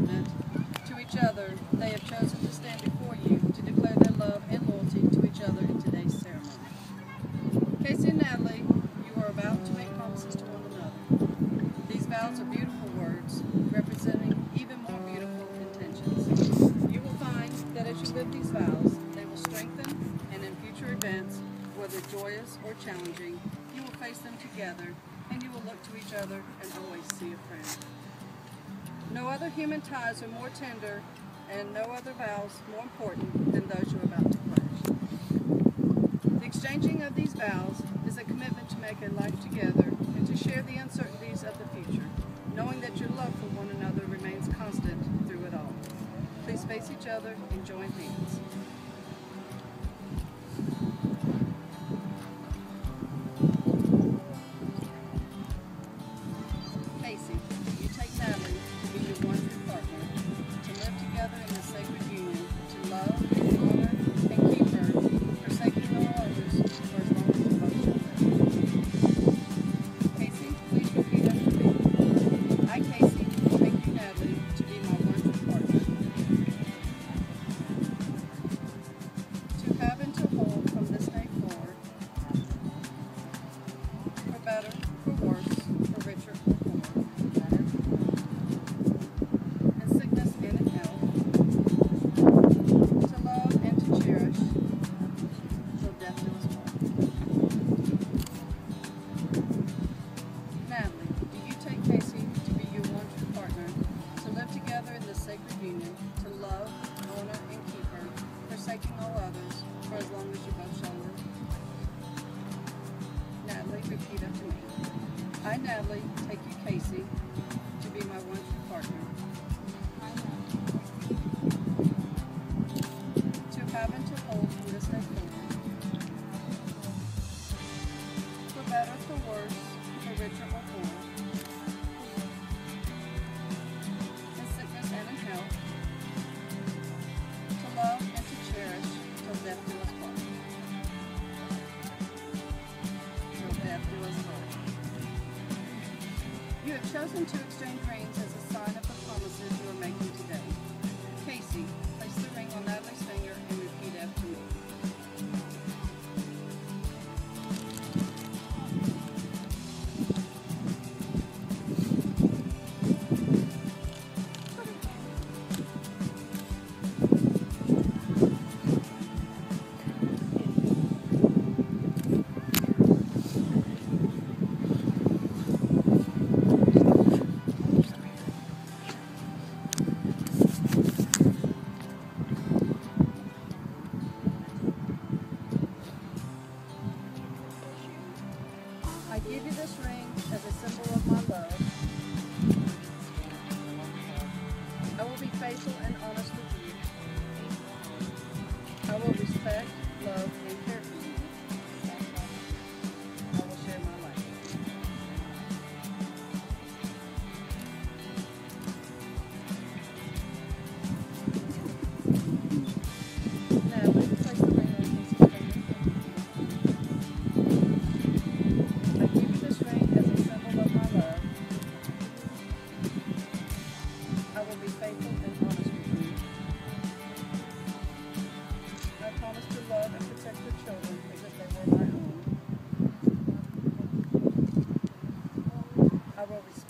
commitment to each other, they have chosen to stand before you to declare their love and loyalty to each other in today's ceremony. Kacey and Natalie, you are about to make promises to one another. These vows are beautiful words, representing even more beautiful intentions. You will find that as you live these vows, they will strengthen, and in future events, whether joyous or challenging, you will face them together, and you will look to each other and always see a other human ties are more tender, and no other vows more important than those you're about to pledge. The exchanging of these vows is a commitment to make a life together and to share the uncertainties of the future, knowing that your love for one another remains constant through it all. Please face each other and join hands. Better, for worse, for richer, for poorer, in sickness and in health, to love and to cherish, till death do us part. Natalie, do you take Kacey to be your one true partner, to live together in this sacred union, to love, honor, and keep her, forsaking all others, for as long as you both shall live? Me. I, Natalie, take you, Kacey, to be my one true partner. Chosen to exchange rings as a sign of the promises you are making I give you this ring as a symbol of my love. I will be faithful and honest with you.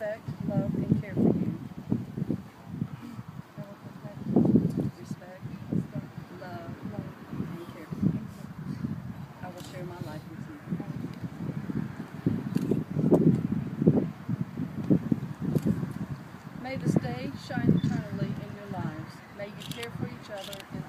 Respect, love, and care for you. I will protect, respect, love, and care for you. I will share my life with you. May this day shine eternally in your lives. May you care for each other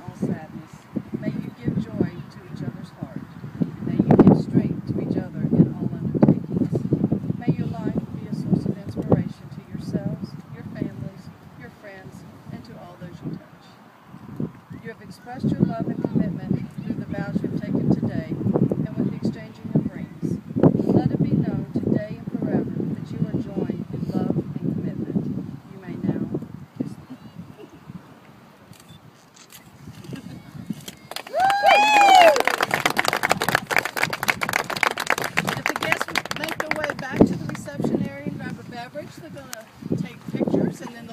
actually going to take pictures and then